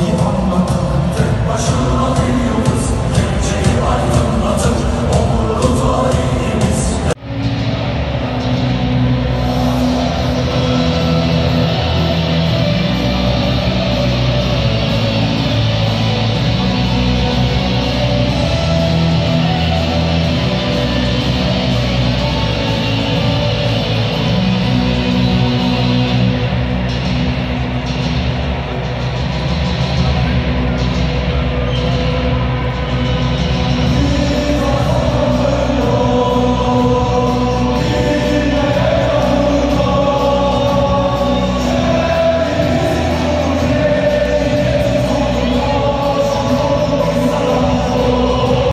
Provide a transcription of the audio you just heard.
你好